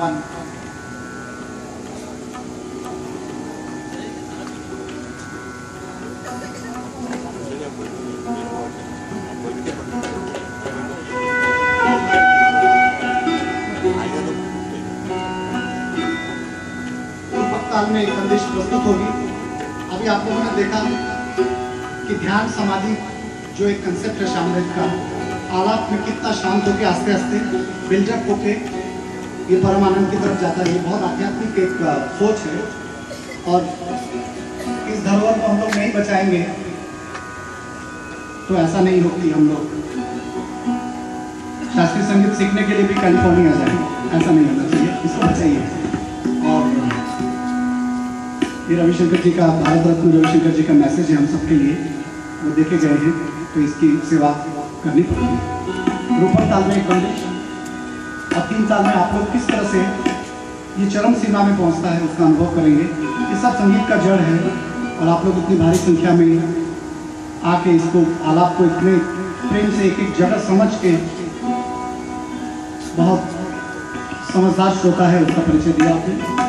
में एक संदेश प्रस्तुत होगी। अभी आप लोगों ने देखा कि ध्यान समाधि जो एक कंसेप्ट है शामरेज का, आलाप में कितना शांत होके आस्ते आस्ते बिल्डअप होके ये परमानंद की तरफ़ जाता है। ये बहुत आध्यात्मिक एक सोच है। और इस धरोहर को हम लोग नहीं बचाएँगे। तो ऐसा नहीं हो कि हम लोग शास्त्रीय संगीत सीखने के लिए भी कैलिफ़ोर्निया जाएँगे ऐसा नहीं होना चाहिए। इसको बचाइए। और ये रविशंकर जी का, भारत रत्न रविशंकर जी का मैसेज है हम सबके लिए। वो देखे गए हैं। तो इसकी सेवा करनी पड़ती है रूपक ताल में एक बंदिश और तीन साल में आप लोग किस तरह से ये चरम सीमा में पहुँचता है, उसका अनुभव करेंगे। ये सब संगीत का जड़ है और आप लोग इतनी भारी संख्या में आके इसको, आलाप को इतने प्रेम से एक एक जगह समझ के बहुत समझदार श्रोता है, उसका परिचय दिया आपने।